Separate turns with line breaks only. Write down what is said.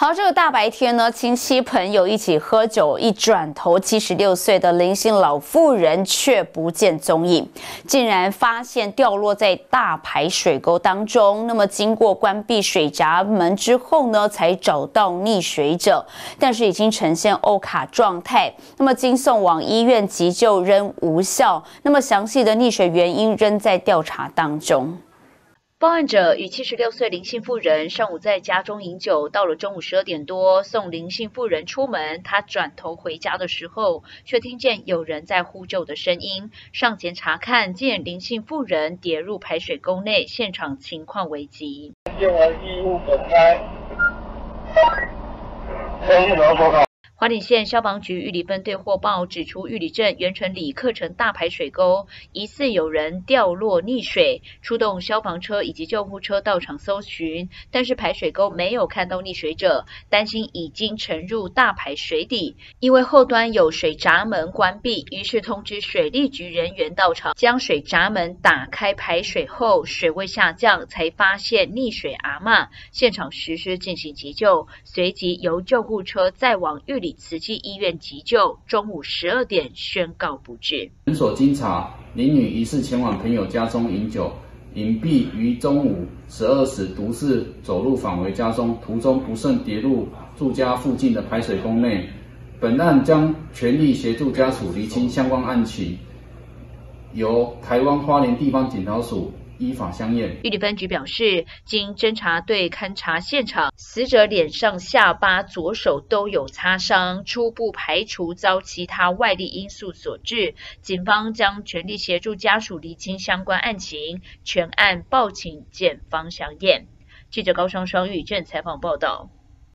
好，这个大白天呢，亲戚朋友一起喝酒，一转头，七十六岁的林姓老妇人却不见踪影，竟然发现掉落在大排水沟当中。那么经过关闭水闸门之后呢，才找到溺水者，但是已经呈现欧卡状态。那么经送往医院急救仍无效。那么详细的溺水原因仍在调查当中。
报案者与七十六岁林姓妇人上午在家中饮酒，到了中午十二点多送林姓妇人出门，他转头回家的时候，却听见有人在呼救的声音，上前查看，见林姓妇人跌入排水沟内，现场情况危急。
用完衣物本开，声音怎么说？
花莲县消防局玉里分队获报，指出玉里镇原城里客城大排水沟疑似有人掉落溺水，出动消防车以及救护车到场搜寻，但是排水沟没有看到溺水者，担心已经沉入大排水底。因为后端有水闸门关闭，于是通知水利局人员到场，将水闸门打开排水后，水位下降，才发现溺水阿嬷，现场实施进行急救，随即由救护车再往玉里。慈济医院急救，中午十二点宣告不治。
诊所经查，林女疑似前往朋友家中饮酒，隐蔽于中午十二时独自走路返回家中，途中不慎跌入住家附近的排水沟内。本案将全力协助家属厘清相关案情，由台湾花莲地方检察署。依法相验。
玉里分局表示，经侦查队勘查现场，死者脸上、下巴、左手都有擦伤，初步排除遭其他外力因素所致。警方将全力协助家属厘清相关案情，全案报请检方相验。记者高双双玉卷采访报道。